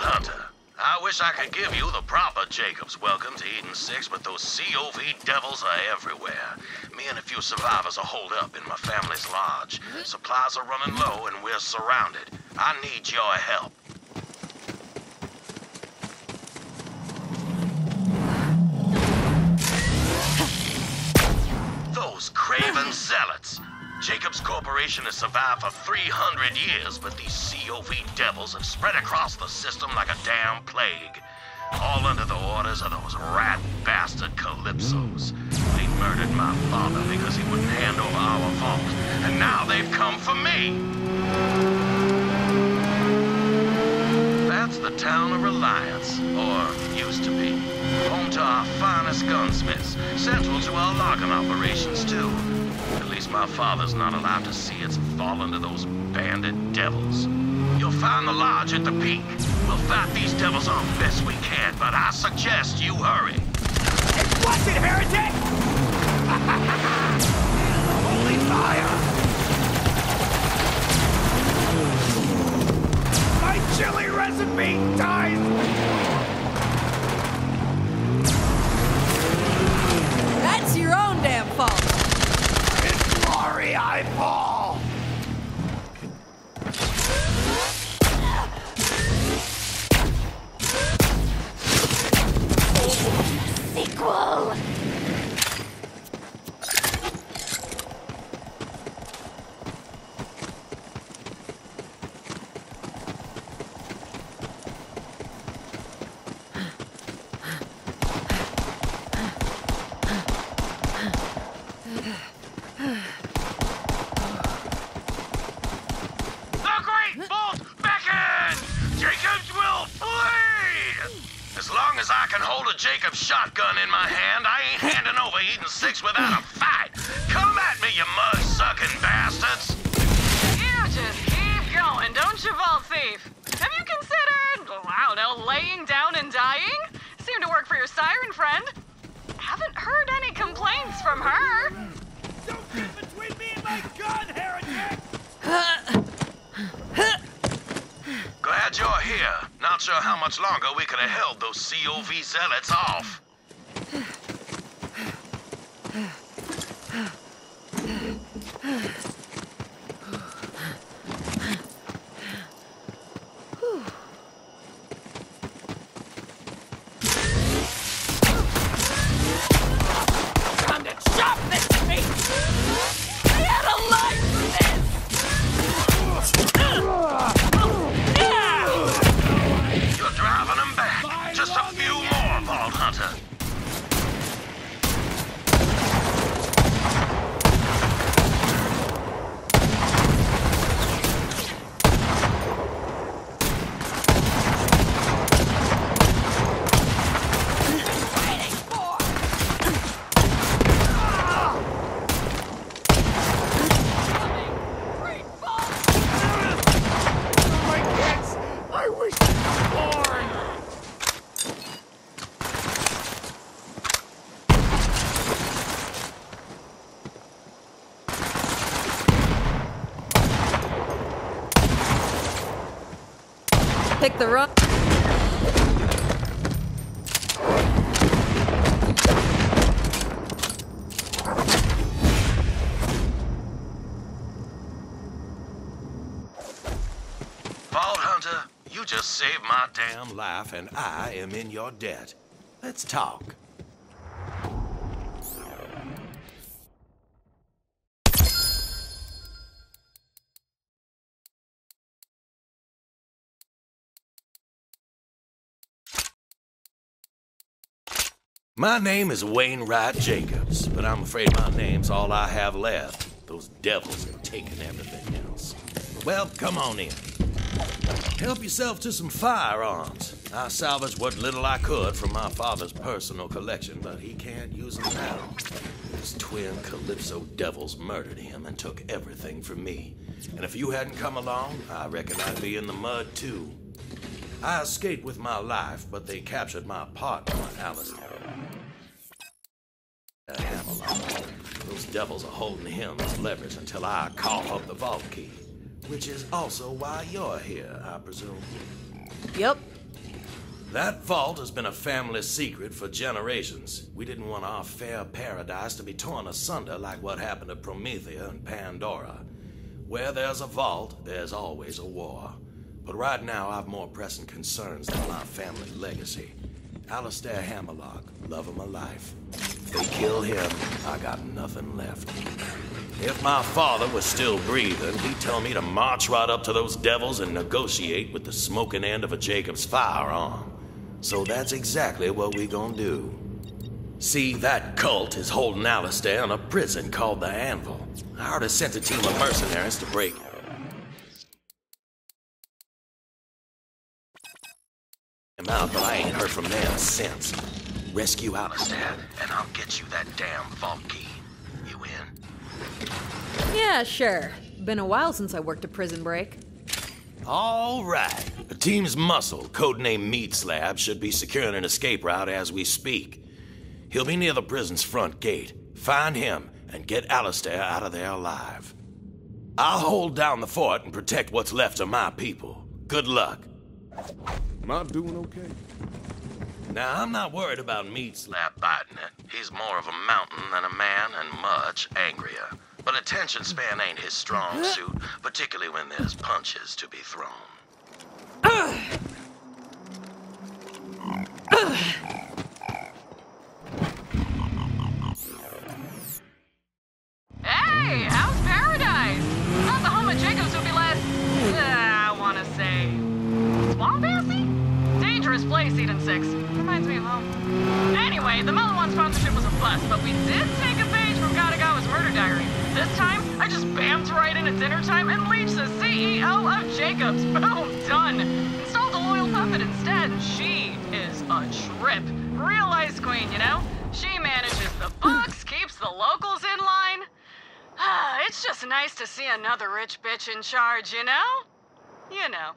Hunter. I wish I could give you the proper Jacob's welcome to Eden 6, but those COV devils are everywhere. Me and a few survivors are holed up in my family's lodge. Supplies are running low and we're surrounded. I need your help. Those craven zealots. Jacobs Corporation has survived for 300 years, but these COV devils have spread across the system like a damn plague. All under the orders of those rat bastard Calypsos. They murdered my father because he wouldn't hand over our vault, and now they've come for me. That's the town of Reliance, or used to be. Home to our finest gunsmiths, central to our logging operations, too. At least my father's not allowed to see it's fallen to those bandit devils. You'll find the lodge at the peak. We'll fight these devils off best we can, but I suggest you hurry. It's what's it, heretic? Sequel! The Great Vault beckons! Jacobs will flee! As long as I can hold a Jacobs shotgun in my hand, I ain't handing over Eden 6 without a fight! Come at me, you mud-sucking bastards! You just keep going, don't you, Vault Thief? Have you considered, I don't know, laying down and dying? Seemed to work for your siren friend. Haven't heard any complaints from her. Don't get between me and my gun, heretic! Glad you're here. Not sure how much longer we could have held those COV zealots off. Pick the wrong. Vault Hunter, you just saved my damn life, and I am in your debt. Let's talk. My name is Wainwright Jacobs, but I'm afraid my name's all I have left. Those devils have taken everything else. Well, come on in. Help yourself to some firearms. I salvaged what little I could from my father's personal collection, but he can't use them now. His twin Calypso devils murdered him and took everything from me. And if you hadn't come along, I reckon I'd be in the mud too. I escaped with my life, but they captured my partner, Alistair. Those devils are holding him as leverage until I cough up the vault key. Which is also why you're here, I presume. Yep. That vault has been a family secret for generations. We didn't want our fair paradise to be torn asunder like what happened to Promethea and Pandora. Where there's a vault, there's always a war. But right now, I've more pressing concerns than my family legacy. Alistair Hammerlock, love of my life. They kill him, I got nothing left. If my father was still breathing, he'd tell me to march right up to those devils and negotiate with the smoking end of a Jacob's firearm. So that's exactly what we gonna do. See, that cult is holding Alistair in a prison called the Anvil. I already sent a team of mercenaries to break him out, but I ain't heard from them since. Rescue Alistair, and I'll get you that damn vault key. You in? Yeah, sure. Been a while since I worked a prison break. All right. The team's muscle, codename Meat Slab, should be securing an escape route as we speak. He'll be near the prison's front gate. Find him and get Alistair out of there alive. I'll hold down the fort and protect what's left of my people. Good luck. Am I doing okay? Now, I'm not worried about Meat Slab biting it. He's more of a mountain than a man and much angrier. But attention span ain't his strong suit, particularly when there's punches to be thrown. Anyway, the Maliwan sponsorship was a bust, but we did take a page from Katagawa's murder diary. This time, I just bammed right in at dinner time and leeched the CEO of Jacobs. Boom, done. Installed a loyal puppet instead. She is a trip. Real ice queen, you know? She manages the books, keeps the locals in line. it's just nice to see another rich bitch in charge, you know? You know.